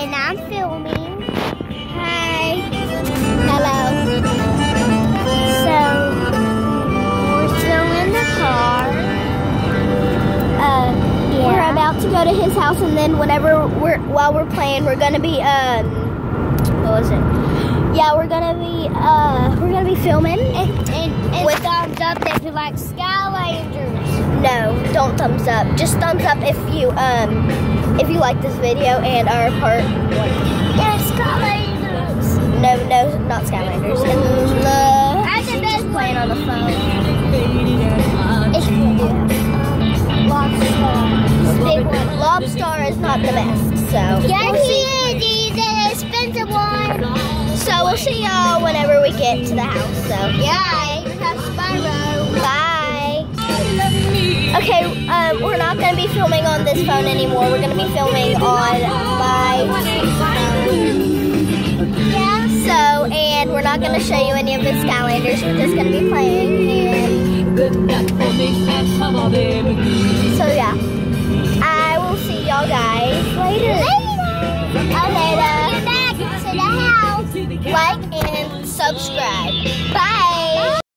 And I'm filming. Hi. Hello. So, we're still in the car. Uh, Yeah. We're about to go to his house, and then whenever we're while we're playing, we're gonna be um, what was it? Yeah, we're gonna be uh, we're gonna be filming. And, and, and With- thumbs up if you like Skylanders. No, don't thumbs up. Just thumbs up if you um, if you like this video and are part one. Yeah, Skylanders. No, no, not Skylanders. And uh, I think that's playing on the phone. It's. Big one. Lobstar is not the best, so. Yeah, we'll he see. is. He's an expensive one. So we'll see y'all whenever we get to the house. So Yeah, we're not gonna be filming on this phone anymore. We're gonna be filming on my Yeah. so, and we're not gonna show you any of the Skylanders. We're just gonna be playing. And so yeah, I will see y'all guys later. Okay, Later. back to the house. Like and subscribe.